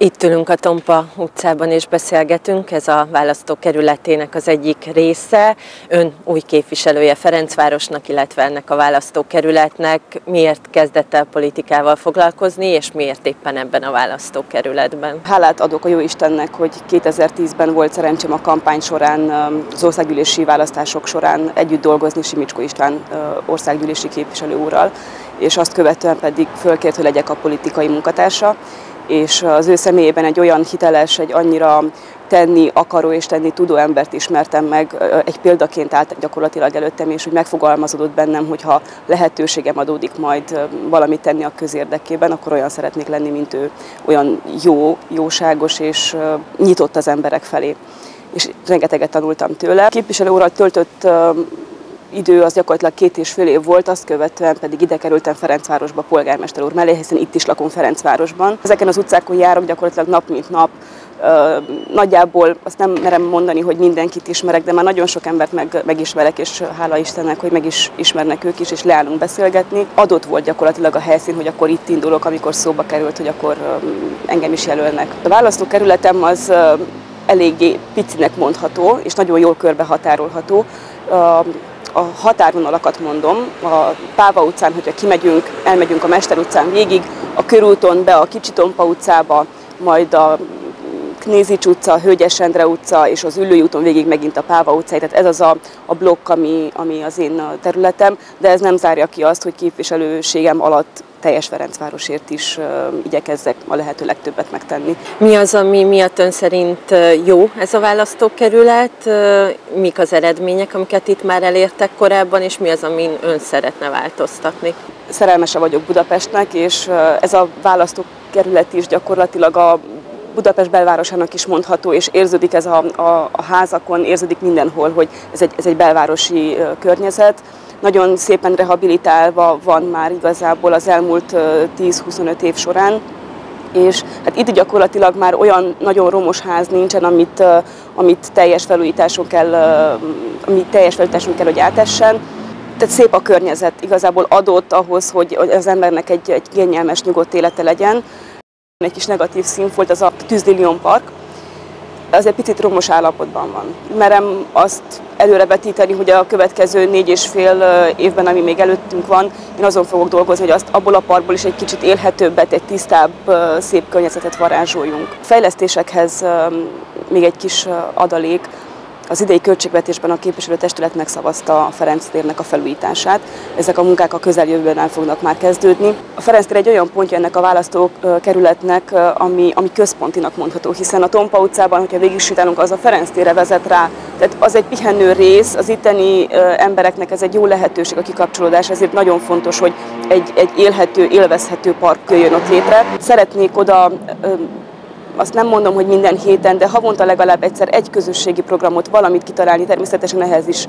Itt ülünk a Tompa utcában és beszélgetünk, ez a választókerületének az egyik része. Ön új képviselője Ferencvárosnak, illetve ennek a választókerületnek. Miért kezdett el politikával foglalkozni, és miért éppen ebben a választókerületben? Hálát adok a jó Istennek, hogy 2010-ben volt szerencsém a kampány során, az országgyűlési választások során együtt dolgozni Simicsko István országgyűlési képviselő úrral, és azt követően pedig fölkért, hogy legyek a politikai munkatársa és az ő személyében egy olyan hiteles, egy annyira tenni akaró és tenni tudó embert ismertem meg, egy példaként állt gyakorlatilag előttem, és hogy megfogalmazódott bennem, hogy ha lehetőségem adódik majd valamit tenni a közérdekében, akkor olyan szeretnék lenni, mint ő, olyan jó, jóságos és nyitott az emberek felé. És rengeteget tanultam tőle. Képviselő úrral töltött idő az gyakorlatilag két és fél év volt, azt követően pedig ide kerültem Ferencvárosba polgármester úr mellé, hiszen itt is lakom Ferencvárosban. Ezeken az utcákon járok gyakorlatilag nap mint nap, nagyjából azt nem merem mondani, hogy mindenkit ismerek, de már nagyon sok embert meg, megismerek, és hála Istennek, hogy meg is ismernek ők is, és leállunk beszélgetni. Adott volt gyakorlatilag a helyszín, hogy akkor itt indulok, amikor szóba került, hogy akkor engem is jelölnek. A választókerületem az eléggé picinek mondható, és nagyon jól körbehatárolható a határvonalakat mondom, a Páva utcán, hogyha kimegyünk, elmegyünk a Mester utcán végig, a körúton be a Kicsi Tompa utcába, majd a Knézics utca, Hölgyes Endre utca és az Ülői úton végig megint a Páva utca, tehát ez az a, a blokk, ami, ami az én területem, de ez nem zárja ki azt, hogy képviselőségem alatt teljes Ferencvárosért is uh, igyekezzek a lehető legtöbbet megtenni. Mi az, ami miatt ön szerint jó ez a választókerület? Mik az eredmények, amiket itt már elértek korábban, és mi az, amin ön szeretne változtatni? Szerelmese vagyok Budapestnek, és ez a választókerület is gyakorlatilag a Budapest belvárosának is mondható, és érződik ez a, a, a házakon, érződik mindenhol, hogy ez egy, ez egy belvárosi környezet. Nagyon szépen rehabilitálva van már igazából az elmúlt 10-25 év során, és hát itt gyakorlatilag már olyan nagyon romos ház nincsen, amit, amit teljes felújításon kell, amit teljes felújításon kell, hogy átessen. Tehát szép a környezet, igazából adott ahhoz, hogy az embernek egy, egy kényelmes, nyugodt élete legyen. Egy kis negatív színfolt az a Tűzdillion Park, az egy picit romos állapotban van. Merem azt előrevetíteni, hogy a következő négy és fél évben, ami még előttünk van, én azon fogok dolgozni, hogy azt abból a parkból is egy kicsit élhetőbbet, egy tisztább, szép környezetet varázsoljunk. Fejlesztésekhez még egy kis adalék, az idei költségvetésben a képviselőtestület megszavazta a Ferenc térnek a felújítását. Ezek a munkák a közeljövőben el fognak már kezdődni. A Ferenc tér egy olyan pontja ennek a választókerületnek, ami, ami központinak mondható, hiszen a Tompa utcában, hogyha végig az a Ferenc térre vezet rá. Tehát az egy pihenő rész, az itteni embereknek ez egy jó lehetőség a kikapcsolódás, ezért nagyon fontos, hogy egy, egy élhető, élvezhető park jöjjön ott létre. Szeretnék oda azt nem mondom, hogy minden héten, de havonta legalább egyszer egy közösségi programot, valamit kitalálni, természetesen ehhez is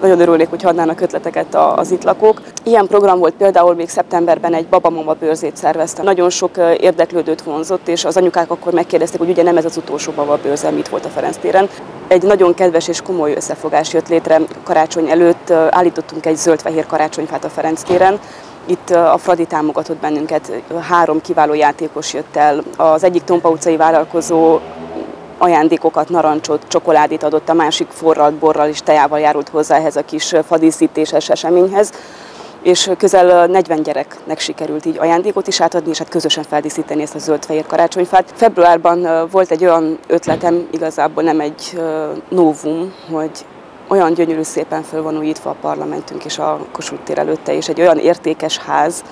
nagyon örülnék, hogy adnának ötleteket az itt lakók. Ilyen program volt például még szeptemberben egy babamama bőrzét szerveztem. Nagyon sok érdeklődőt vonzott, és az anyukák akkor megkérdezték, hogy ugye nem ez az utolsó baba bőrze, mit volt a Ferenc téren. Egy nagyon kedves és komoly összefogás jött létre karácsony előtt, állítottunk egy zöld-fehér karácsonyfát a Ferenc téren, itt a Fradi támogatott bennünket, három kiváló játékos jött el. Az egyik Tompa utcai vállalkozó ajándékokat, narancsot, csokoládét adott, a másik forralt borral és tejával járult hozzá ehhez a kis fadíszítéses eseményhez és közel 40 gyereknek sikerült így ajándékot is átadni, és hát közösen feldíszíteni ezt a zöld-fehér karácsonyfát. Februárban volt egy olyan ötletem, igazából nem egy novum, hogy olyan gyönyörű szépen föl a parlamentünk és a Kossuth tér előtte, és egy olyan értékes ház,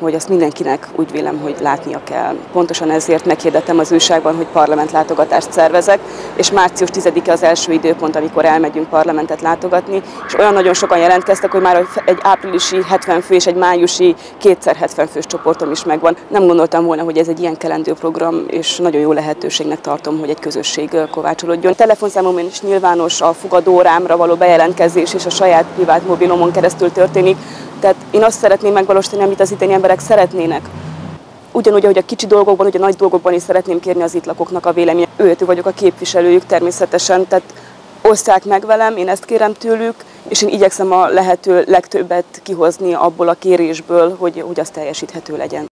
hogy azt mindenkinek úgy vélem, hogy látnia kell. Pontosan ezért meghirdettem az újságban, hogy parlament látogatást szervezek, és március 10-e az első időpont, amikor elmegyünk parlamentet látogatni, és olyan nagyon sokan jelentkeztek, hogy már egy áprilisi 70 fő és egy májusi kétszer 70 fős csoportom is megvan. Nem gondoltam volna, hogy ez egy ilyen kelendő program, és nagyon jó lehetőségnek tartom, hogy egy közösség kovácsolódjon. A telefonszámomon is nyilvános a fogadórámra való bejelentkezés és a saját privát mobilomon keresztül történik, tehát én azt szeretném megvalósítani, amit az itteni emberek szeretnének. Ugyanúgy, ahogy a kicsi dolgokban, ugye a nagy dolgokban is szeretném kérni az itt lakóknak a véleményét. Őtő vagyok a képviselőjük természetesen, tehát osztják meg velem, én ezt kérem tőlük, és én igyekszem a lehető legtöbbet kihozni abból a kérésből, hogy, hogy az teljesíthető legyen.